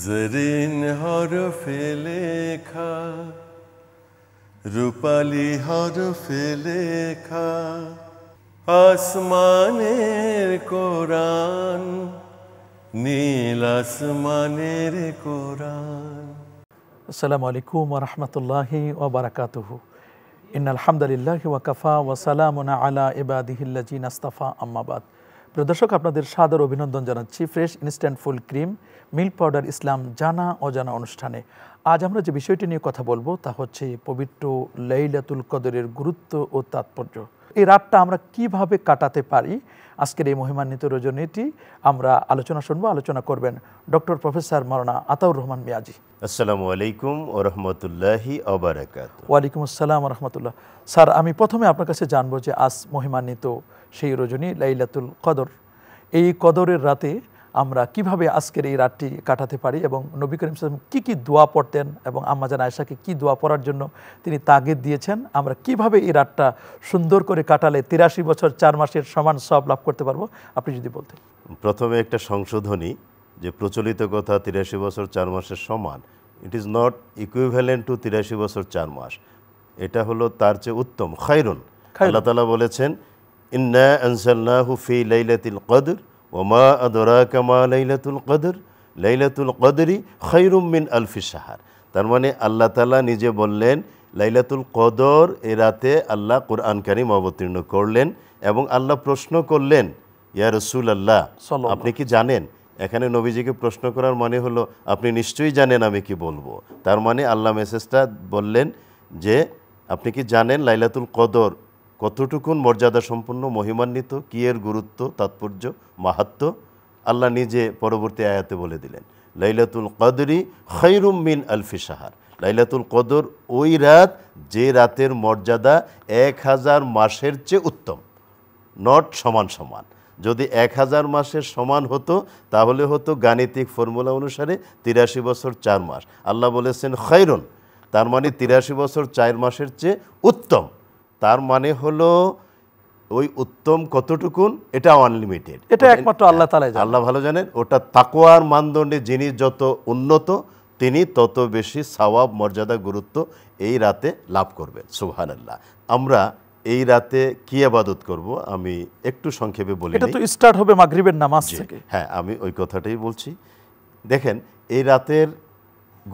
জরিন হরফে লেখা রূপালি হরফে লেখা আসমানের কোরআন নীল আসমানের কোরআন আসসালামু আলাইকুম ওরহমতুল্লাহি ওবরাকাতুহ ইন আলহামদুলিল্লাহ ওয়াকাফা ওয়াসালামুনা আলা ইবাদিহিল্লাজিন আস্তাফা আম্মাবাদ প্রিয় দর্শক, আপনাদের সাদর অভিনন্দন জানাচ্ছি। Fresh instant full cream milk powder ইসলাম জানা, অজানা অনুষ্ঠানে। আজ আমরা যে বিষয়টি নিয়ে কথা বলব, তা হচ্ছে পবিত্র লাইলাতুল কদরের গুরুত্ব ও তাৎপর্য। এই রাতটা আমরা কীভাবে কাটাতে পারি? আজকের এই মহিমান্বিত রজনীটি আমরা আলোচনা শুনব আলোচনা করবেন ডক্টর প্রফেসর মরানা আতাউর রহমান মিয়াজি। আসসালামু আলাইকুম ও রহমতুল্লাহি ওয়ালাইকুম আসসালাম রহমতুল্লাহ। স্যার আমি প্রথমে আপনার কাছে জানব যে আজ মহিমান্বিত সেই রজনী লাইলাতুল কদর। এই কদরের রাতে আমরা কীভাবে আজকের এই রাতটি কাটাতে পারি এবং নবী করিম সাল্লাম কী কী দোয়া পড়তেন এবং আম্মাজান আয়সাকে কী দোয়া পড়ার জন্য তিনি তাগিদ দিয়েছেন? আমরা কীভাবে এই রাতটা সুন্দর করে কাটালে তিরাশি বছর চার মাসের সমান সব লাভ করতে পারব? আপনি যদি বলতেন। প্রথমে একটা সংশোধনী যে প্রচলিত কথা তিরাশি বছর চার মাসের সমান it is not equivalent to তিরাশি বছর চার মাস। এটা হলো তার চেয়ে উত্তম খাইরুন আল্লাহ তালা বলেছেন ইন্না আনসালনাহু ফি লাইলাতিল কদর। ওমা আদরা কামা লাইলাতুল কদর লাইলাতুল কদরি খৈরুম মিন আলফি সাহার তার মানে আল্লাহ তালা নিজে বললেন লাইলাতুল কদর এ রাতে আল্লাহ কোরআন কারিম অবতীর্ণ করলেন এবং আল্লাহ প্রশ্ন করলেন ইয়া রসুল আল্লাহ আপনি কি জানেন? এখানে নবীজিকে প্রশ্ন করার মানে হলো আপনি নিশ্চয়ই জানেন আমি কি বলব? তার মানে আল্লাহ মেসেজটা বললেন যে আপনি কি জানেন লাইলাতুল কদর কতটুকুন মর্যাদা সম্পন্ন, মহিমান্বিত, কি এর গুরুত্ব, তাৎপর্য, মাহাত্ম? আল্লাহ নিজে পরবর্তী আয়াতে বলে দিলেন, লাইলাতুল কদরি খৈরুম মিন আলফি সাহার লাইলাতুল কদর ওই রাত যে রাতের মর্যাদা এক হাজার মাসের চেয়ে উত্তম, নট সমান সমান। যদি এক হাজার মাসের সমান হতো, তাহলে হতো গাণিতিক ফর্মুলা অনুসারে তিরাশি বছর চার মাস। আল্লাহ বলেছেন খৈরন তার মানে তিরাশি বছর চার মাসের চেয়ে উত্তম। তার মানে হলো ওই উত্তম কতটুকুন? এটা আনলিমিটেড এটা একমাত্র আল্লাহ তালাই জানেন। আল্লাহ ভালো জানেন ওটা তাকোয়ার মানদণ্ডে যিনি যত উন্নত তিনি তত বেশি সওয়াব মর্যাদা গুরুত্ব এই রাতে লাভ করবেন। সুবহান আল্লাহ আমরা এই রাতে কি আবাদত করব? আমি একটু সংক্ষেপে বলি এটা তো স্টার্ট হবে মাগরিবের নামাজ থেকে। হ্যাঁ আমি ওই কথাটাই বলছি। দেখেন এই রাতের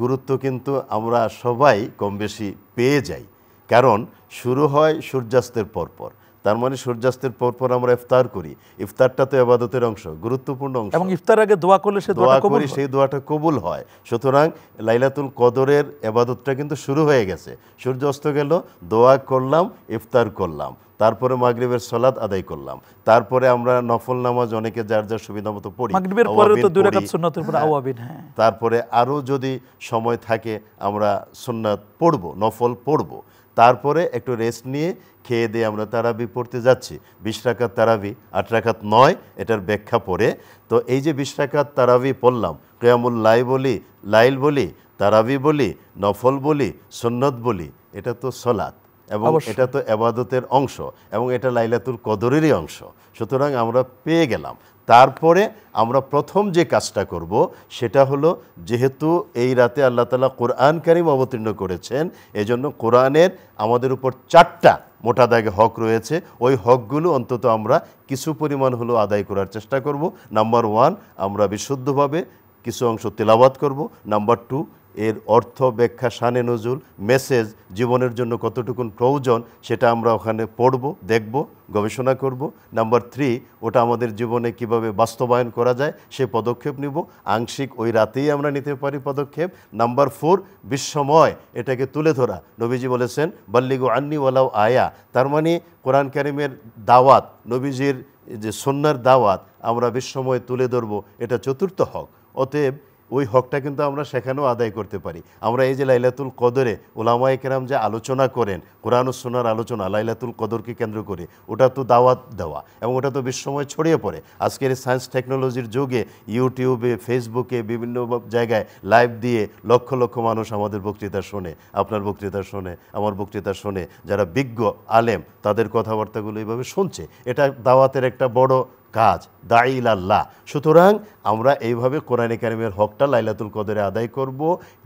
গুরুত্ব কিন্তু আমরা সবাই কম বেশি পেয়ে যাই। কারণ শুরু হয় সূর্যাস্তের পরপর। তার মানে সূর্যাস্তের পরপর আমরা ইফতার করি। ইফতারটা তো আবাদতের অংশ গুরুত্বপূর্ণ অংশ। এবং ইফতার আগে দোয়া করলে সে দোয়া করি সেই দোয়াটা কবুল হয়। সুতরাং লাইলাতুল কদরের এবাদতটা কিন্তু শুরু হয়ে গেছে। সূর্য অস্ত গেল দোয়া করলাম ইফতার করলাম। তারপরে মাগরিবের সলাদ আদায় করলাম। তারপরে আমরা নফল নামাজ অনেকে যার যার সুবিধা মতো পড়ি মাগরিবের পরে তো দুই রাকাত। সুন্নতের আওয়াবিন হ্যাঁ। তারপরে আরও যদি সময় থাকে আমরা সুন্নাত পড়ব নফল পড়ব। তারপরে একটু রেস্ট নিয়ে খেয়ে দিয়ে আমরা তারাবি পড়তে যাচ্ছি। বিশ রাকাত তারাবি আট রাকাত নয় এটার ব্যাখ্যা পড়ে। তো এই যে বিশ রাকাত তারাবি পড়লাম কেয়ামুল লাই বলি লাইল বলি তারাবি বলি নফল বলি সুন্নত বলি এটা তো সলাৎ এবং এটা তো এবাদতের অংশ এবং এটা লাইলাতুল কদরেরই অংশ। সুতরাং আমরা পেয়ে গেলাম। তারপরে আমরা প্রথম যে কাজটা করব, সেটা হলো যেহেতু এই রাতে আল্লাহ তালা কোরআন কারিম অবতীর্ণ করেছেন, এজন্য কোরআনের আমাদের উপর চারটা মোটা দাগে হক রয়েছে। ওই হকগুলো অন্তত আমরা কিছু পরিমাণ হলেও আদায় করার চেষ্টা করব। নাম্বার ওয়ান, আমরা বিশুদ্ধভাবে কিছু অংশ তেলাবাদ করব। নাম্বার টু এর অর্থ ব্যাখ্যা সানে নজুল মেসেজ জীবনের জন্য কতটুকুন প্রয়োজন সেটা আমরা ওখানে পড়ব, দেখব, গবেষণা করব। নাম্বার থ্রি ওটা আমাদের জীবনে কীভাবে বাস্তবায়ন করা যায় সে পদক্ষেপ নিব। আংশিক ওই রাতেই আমরা নিতে পারি পদক্ষেপ। নাম্বার ফোর বিশ্বময়, এটাকে তুলে ধরা। নবীজি বলেছেন, বাল্লিগু আন্নি ওয়ালাও আয়া। তার মানে কোরআন কারিমের দাওয়াত, নবীজির যে সন্ন্যার দাওয়াত, আমরা বিশ্বময় তুলে ধরবো। এটা চতুর্থ হক। অতএব ওই হকটা কিন্তু আমরা সেখানেও আদায় করতে পারি। আমরা এই যে লাইলাতুল কদরে ওলামায়ে কেরাম যে আলোচনা করেন, কোরআন সোনার আলোচনা, লাইলাতুল কদরকে কেন্দ্র করে, ওটা তো দাওয়াত দেওয়া এবং ওটা তো বিশ্বময় ছড়িয়ে পড়ে। আজকের সায়েন্স টেকনোলজির যুগে ইউটিউবে ফেসবুকে বিভিন্ন জায়গায় লাইভ দিয়ে লক্ষ লক্ষ মানুষ আমাদের বক্তৃতা শোনে, আপনার বক্তৃতা শোনে, আমার বক্তৃতা শোনে, যারা বিজ্ঞ, আলেম, তাদের কথাবার্তাগুলো এইভাবে শুনছে। এটা দাওয়াতের একটা বড় কাজ দাইল আল্লাহ সুতরাং আমরা এইভাবে কোরআনে কারিমের হকটা লাইলাতুল কদরে আদায় করব।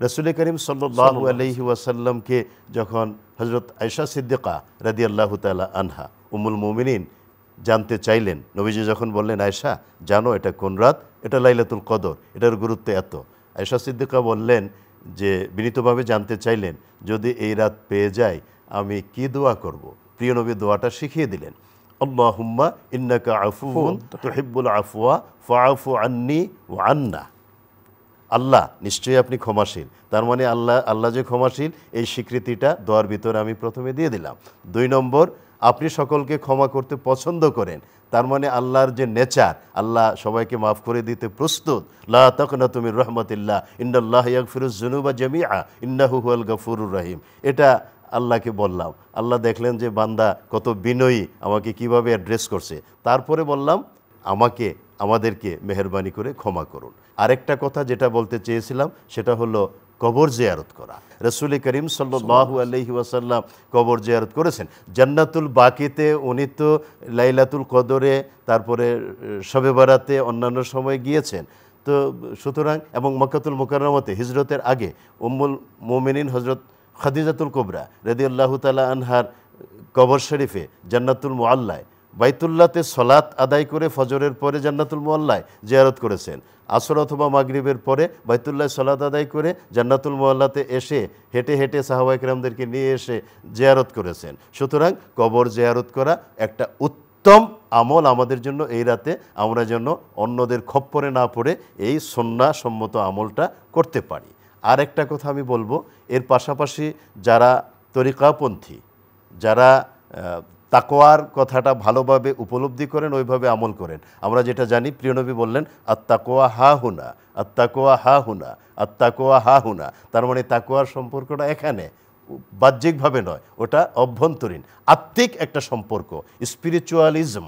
রসুল করিম সাল্লাহ আলহি ওয়াসাল্লামকে যখন হজরত আয়সা সিদ্দিকা রাদি আল্লাহ তালা আনহা উমুল মোমিনিন জানতে চাইলেন নবীজি যখন বললেন আয়সা জানো এটা কোন রাত? এটা লাইলাতুল কদর এটার গুরুত্ব এত। আয়সা সিদ্দিকা বললেন যে বিনীতভাবে জানতে চাইলেন যদি এই রাত পেয়ে যায় আমি কি দোয়া করব? প্রিয় নবী দোয়াটা শিখিয়ে দিলেন। আল্লাহুম্মা ইন্নাকা আফুন তুহিব্বুল আফওয়া ফাআফু আন্নি আল্লাহ নিশ্চয়ই আপনি ক্ষমাশীল। তার মানে আল্লাহ আল্লাহ যে ক্ষমাশীল এই স্বীকৃতিটা দোয়ার ভিতরে আমি প্রথমে দিয়ে দিলাম। দুই নম্বর আপনি সকলকে ক্ষমা করতে পছন্দ করেন। তার মানে আল্লাহর যে নেচার আল্লাহ সবাইকে মাফ করে দিতে প্রস্তুত। লা তখনা তুমি রহমতুল্লাহ ইন্দাল্লাহ ইয়াকফিরুজ জুনুবা জামিআ ইন্নাহু হুয়াল গফুরুর রহিম। এটা আল্লাহকে বললাম। আল্লাহ দেখলেন যে বান্দা কত বিনয়ী, আমাকে কীভাবে অ্যাড্রেস করছে। তারপরে বললাম, আমাকে, আমাদেরকে মেহরবানি করে ক্ষমা করুন। আরেকটা কথা যেটা বলতে চেয়েছিলাম, সেটা হলো কবর জিয়ারত করা। রসুল করিম সাল্লু আলহি ওয়াসাল্লাম কবর জিয়ারত করেছেন। জান্নাতুল বাকিতে উনি তো লাইলাতুল কদরে, তারপরে শবে বারাতে অন্যান্য সময় গিয়েছেন। তো সুতরাং, এবং মক্কাতুল মোকাররমতে হিজরতের আগে উম্মুল মোমিনিন হজরত খাদিজাতুল কোবরা রেদি আল্লাহ তালা আনহার কবর শরীফে জান্নাতুল মোয়াল্লায় বাইতুল্লাতে সলাত আদায় করে ফজরের পরে জান্নাতুল মোয়াল্লায় জিয়ারত করেছেন। আসর অথবা মাগরিবের পরে বাইতুল্লাহ সলাত আদায় করে জান্নাতুল মোয়াল্লাতে এসে হেঁটে হেঁটে সাহাবাইকরামদেরকে নিয়ে এসে জিয়ারত করেছেন। সুতরাং কবর জিয়ারত করা একটা উত্তম আমল আমাদের জন্য এই রাতে। আমরা যেন অন্যদের খপ্পরে না পড়ে এই সন্ন্যাসম্মত আমলটা করতে পারি। আর একটা কথা আমি বলব, এর পাশাপাশি যারা তরিকাপন্থী, যারা তাকোয়ার কথাটা ভালোভাবে উপলব্ধি করেন, ওইভাবে আমল করেন। আমরা যেটা জানি প্রিয়নবী বললেন আত্মাকোয়া হা হুনা আত্মাকোয়া হা হুনা আত্মাকোয়া হা হুনা। তার মানে তাকোয়ার সম্পর্কটা এখানে, বাহ্যিকভাবে নয়, ওটা অভ্যন্তরীণ। আত্মিক একটা সম্পর্ক স্পিরিচুয়ালিজম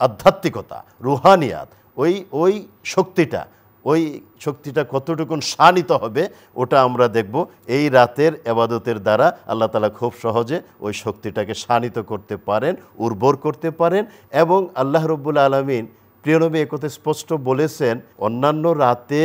আধ্যাত্মিকতা, রুহানিয়াত, ওই ওই শক্তিটা ওই শক্তিটা কতটুকুন শানিত হবে, ওটা আমরা দেখব। এই রাতের এবাদতের দ্বারা আল্লাহ তালা খুব সহজে ওই শক্তিটাকে শানিত করতে পারেন, উর্বর করতে পারেন এবং আল্লাহ রব্বুল আলমিন প্রিয়নবী একথা স্পষ্ট বলেছেন, অন্যান্য রাতে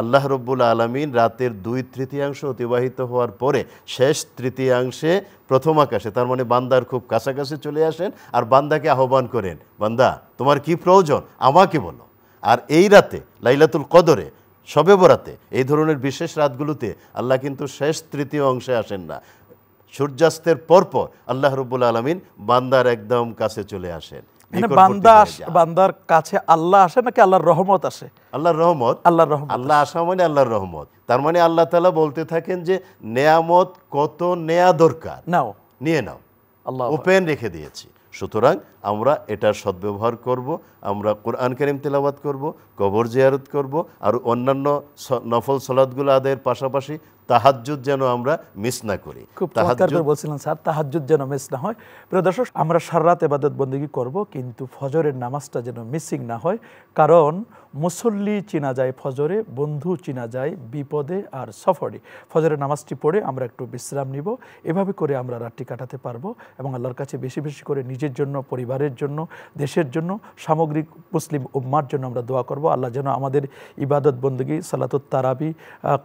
আল্লাহ রব্বুল আলমিন রাতের দুই তৃতীয়াংশ অতিবাহিত হওয়ার পরে শেষ তৃতীয়াংশে প্রথম আকাশে, তার মানে বান্দার খুব কাছাকাছি চলে আসেন আর বান্দাকে আহ্বান করেন, বান্দা, তোমার কি প্রয়োজন? আমাকে বলো। আর এই রাতে লাইলাতুল কদরে সবে বরাতে এই ধরনের বিশেষ রাতগুলোতে আল্লাহ কিন্তু শেষ তৃতীয় অংশে আসেন না। সূর্যাস্তের পরপর আল্লাহ রব্বুল আলমিন বান্দার একদম কাছে চলে আসেন। বান্দা বান্দার কাছে আল্লাহ আসে নাকি আল্লাহর রহমত আসে? আল্লাহর রহমত? আল্লাহর রহমত আল্লাহ আসা মানে আল্লাহর রহমত। তার মানে আল্লাহ তালা বলতে থাকেন যে নেয়ামত কত নেয়া দরকার? নাও। নিয়ে নাও। আল্লাহ ওপেন রেখে দিয়েছি। সুতরাং আমরা এটার সদ্ব্যবহার করব আমরা কোরআন করিম তেলাবাদ করব কবর জিয়ারত করব আর অন্যান্য নফল সলাদগুলো আদায়ের পাশাপাশি তাহাজ্জুদ যেন আমরা মিস না করি। খুব করে বলছিলাম স্যার তাহাজ্জুদ যেন মিস না হয়। প্রিয় দর্শক আমরা সারাত এবাদত বন্দী করব কিন্তু ফজরের নামাজটা যেন মিসিং না হয় কারণ মুসল্লি চিনা যায় ফজরে, বন্ধু চিনা যায় বিপদে আর সফরে। ফজরের নামাজটি পড়ে আমরা একটু বিশ্রাম নিব। এভাবে করে আমরা রাতটি কাটাতে পারব এবং আল্লাহর কাছে বেশি বেশি করে নিজের জন্য, পরিবারের জন্য, দেশের জন্য, সামগ্রিক মুসলিম উম্মার জন্য আমরা দোয়া করব। আল্লাহ যেন আমাদের ইবাদত, বন্দুগী, সালাতুত তারাবি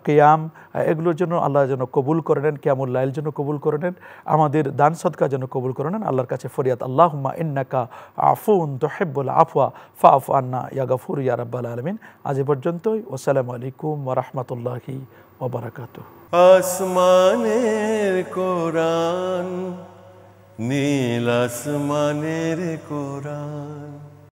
কেয়াম এগুলোর জন্য আল্লাহ যেন কবুল করে নেন, কেয়ামুল লাইল যেন কবুল করে নেন, আমাদের দান সদকা যেন কবুল করে নেন। আল্লাহর কাছে ফরিয়াদ আল্লাহ ইন্নাকা আফুন তোহেব্বুল আফওয়া ফা আফু আন্না ইয়া গফুর ইয়া রাব্বাল আলমিন। আজ পর্যন্তই। আসসালামু আলাইকুম ওরহমতুল্লাহি ওবরাকাত আসমানের কোরআন নীল আসমানের কোরআন।